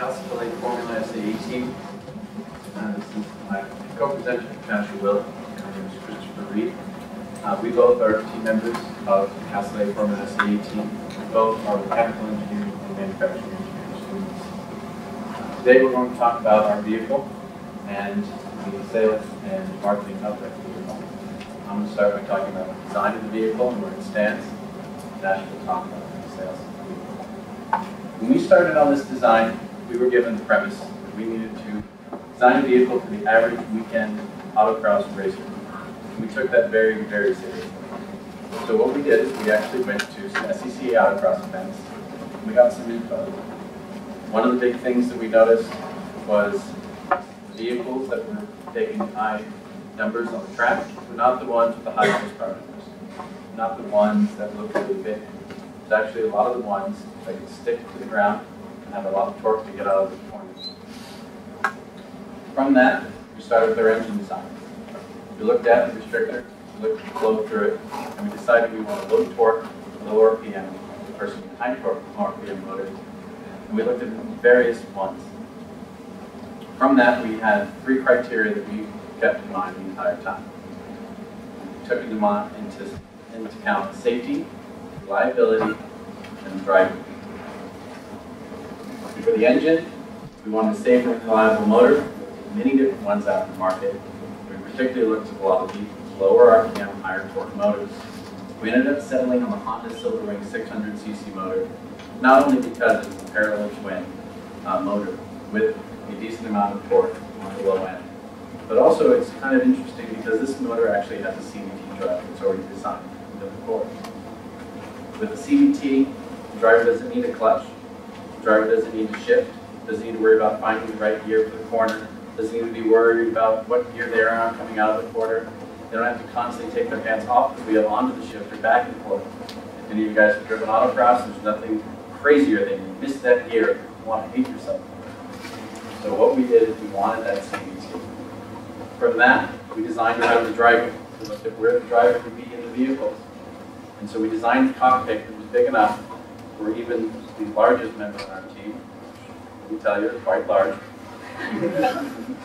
Lake Formula SAE team. Uh, this is my co-presenter, Tasher Willet. My name is Christopher Reid. Uh, we both are team members of Cal State Formula SAE team. We both are mechanical engineering and manufacturing engineering students. Today we're going to talk about our vehicle and the sales and marketing of that vehicle. I'm going to start by talking about the design of the vehicle and where it stands. Nash will talk about the sales. When we started on this design, we were given the premise that we needed to design a vehicle for the average weekend autocross racer. We took that very, very seriously. So what we did is we actually went to some SCCA autocross events. And we got some info. One of the big things that we noticed was vehicles that were taking high numbers on the track were not the ones with the high horsepower numbers, not the ones that looked really big. It's actually a lot of the ones that can stick to the ground and have a lot of torque to get out of the corners. From that, we started with our engine design. We looked at the restrictor, we looked at the flow through it, and we decided we want a low torque, low RPM versus high torque, RPM motor. And we looked at various ones. From that, we had three criteria that we kept in mind the entire time. We took into, into, into account safety, reliability, and driving. For the engine, we wanted a safe and reliable motor. Many different ones out in the market. We particularly looked at a lot of the lower RPM, higher torque motors. We ended up settling on the Honda Silverwing 600cc motor, not only because it's a parallel twin uh, motor with a decent amount of torque on the low end, but also it's kind of interesting because this motor actually has a CVT drive. that's already designed into the core. With a CVT, the driver doesn't need a clutch. Driver doesn't need to shift. Doesn't need to worry about finding the right gear for the corner. Doesn't need to be worried about what gear they're on coming out of the corner. They don't have to constantly take their hands off the wheel onto the shifter back and forth. If any of you guys have driven autocross, there's nothing crazier than you miss that gear and want to hate yourself. So what we did is we wanted that CVT. From that, we designed around the driver. We looked at where the driver could be in the vehicles. And so we designed the cockpit that was big enough for even the largest member on our team. We tell you, it's quite large.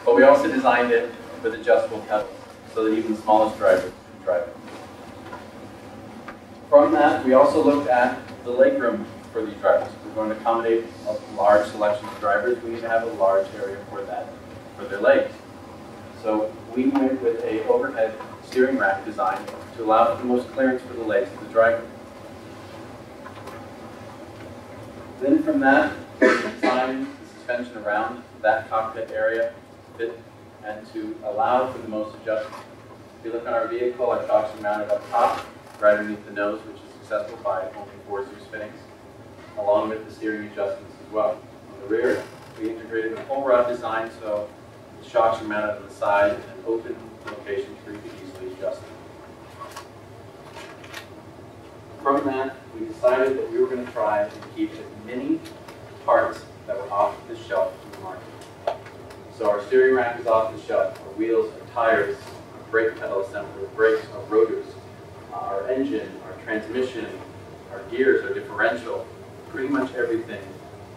but we also designed it with adjustable pedals so that even the smallest driver could drive it. From that, we also looked at the legroom for these drivers. We're going to accommodate a large selection of drivers. We need to have a large area for that, for their legs. So we went with a overhead steering rack design to allow for the most clearance for the legs of the driver. Then from that, designed the suspension around that cockpit area fit and to allow for the most adjustment. If you look on our vehicle, our shocks are mounted up top, right underneath the nose, which is accessible by only four Dzus fittings, along with the steering adjustments as well. On the rear, we integrated a pull rod design so the shocks are mounted on the side in an open location where you can easily adjust them. From that, we decided that we were going to try and keep as many parts that were off the shelf in the market. So our steering rack is off the shelf, our wheels, our tires, our brake pedal assembly, our brakes, our rotors, our engine, our transmission, our gears, our differential, pretty much everything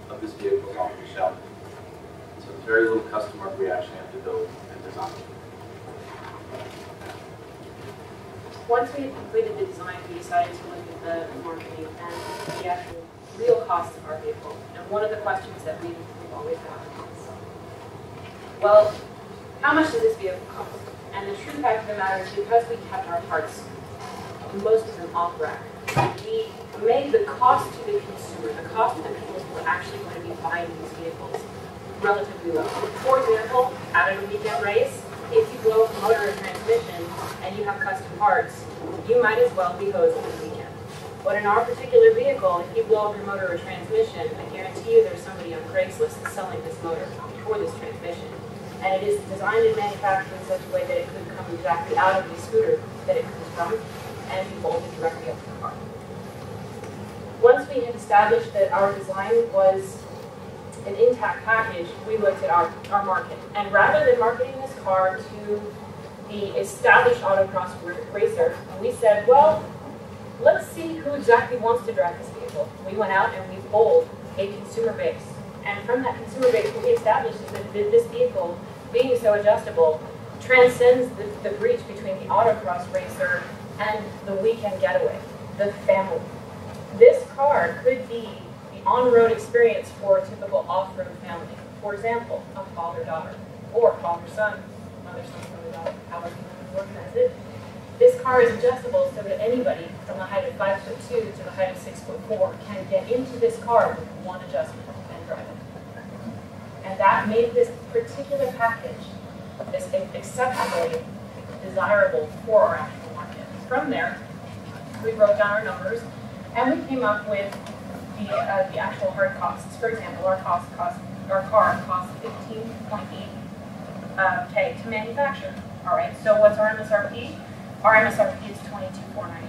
of this vehicle is off the shelf. So there's very little custom work we actually have to build and design. Once we had completed the design, we decided to look at the marketing and the actual real cost of our vehicle. And one of the questions that we've, always gotten is, well, how much does this vehicle cost? And the true fact of the matter is because we kept our parts, most of them off rack, we made the cost to the consumer, the cost of the people who are actually going to be buying these vehicles, relatively low. For example, out of a weekend race, if you blow up a motor or transmission and you have custom parts, you might as well be hosed this weekend. But in our particular vehicle, if you blow up your motor or transmission, I guarantee you there's somebody on Craigslist selling this motor or this transmission. And it is designed and manufactured in such a way that it could come exactly out of the scooter that it comes from and be bolted directly up to the car. Once we had established that our design was an intact package, we looked at our, our market. And rather than marketing this car to the established autocross racer, we said, well, let's see who exactly wants to drive this vehicle. We went out and we polled a consumer base. And from that consumer base, what we established is that this vehicle, being so adjustable, transcends the, the breach between the autocross racer and the weekend getaway, the family. This car could be on-road experience for a typical off-road family. For example, a father-daughter, or father-son, mother-son, father-daughter, however you want to it. This car is adjustable so that anybody from the height of five foot two to the height of six foot four can get into this car with one adjustment and drive it. And that made this particular package this exceptionally desirable for our actual market. From there, we broke down our numbers and we came up with the, uh, the actual hard costs. For example, our cost cost our car costs 15.8 uh, K to manufacture. All right, so what's our MSRP? Our MSRP is 22,499.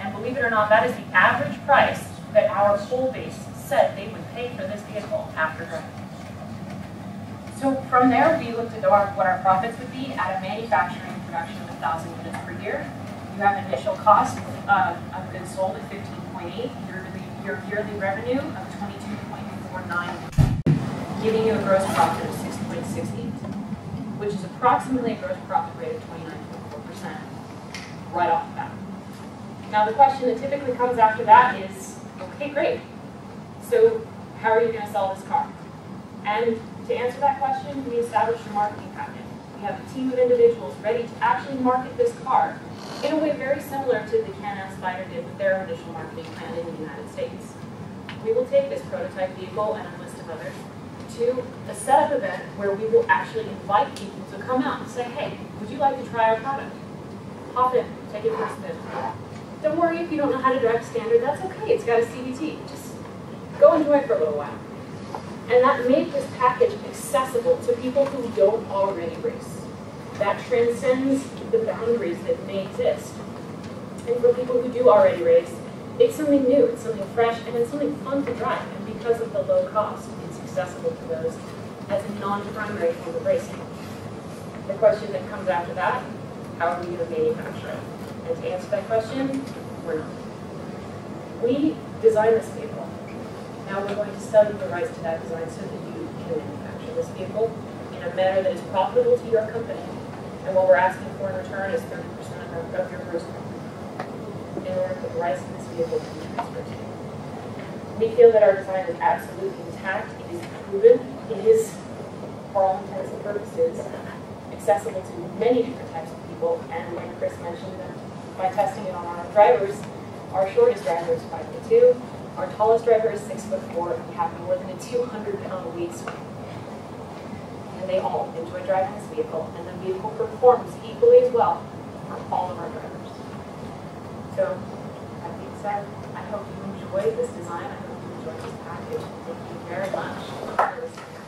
And believe it or not, that is the average price that our whole base said they would pay for this vehicle after driving. So from there, we looked at our, what our profits would be at a manufacturing production of 1,000 units per year. You have initial cost uh, of goods sold at 15.8, yearly, your yearly revenue of 22.49, giving you a gross profit of 6.68, which is approximately a gross profit rate of 29.4% right off the bat. Now the question that typically comes after that is, okay, great. So how are you going to sell this car? And to answer that question, we established a marketing packet. We have a team of individuals ready to actually market this car in a way very similar to the Can-Am Spyder did with their initial marketing plan in the United States. We will take this prototype vehicle and a list of others to a setup event where we will actually invite people to come out and say, hey, would you like to try our product? Hop in, take it for a spin. Don't worry if you don't know how to drive standard, that's okay, it's got a CVT. Just go enjoy it for a little while. And that made this package accessible to people who don't already race. That transcends the boundaries that may exist. And for people who do already race, it's something new, it's something fresh, and it's something fun to drive. And because of the low cost, it's accessible to those as a non-primary form of racing. The question that comes after that, how are we going to manufacture it? And to answer that question, we're not. We designed this vehicle now we're going to sell you the rights to that design so that you can manufacture this vehicle in a manner that is profitable to your company. And what we're asking for in return is 30% of, of your gross profit in order for the this vehicle to be transferred to you. We feel that our design is absolutely intact. It is proven. It is, for all intents and purposes, accessible to many different types of people. And like Chris mentioned, by testing it on our drivers, our shortest driver is 5'2", our tallest driver is six foot four, and we have more than a 200 pound weight swing. And they all enjoy driving this vehicle, and the vehicle performs equally as well for all of our drivers. So, that being said, I hope you enjoy this design. I hope you enjoy this package. Thank you very much.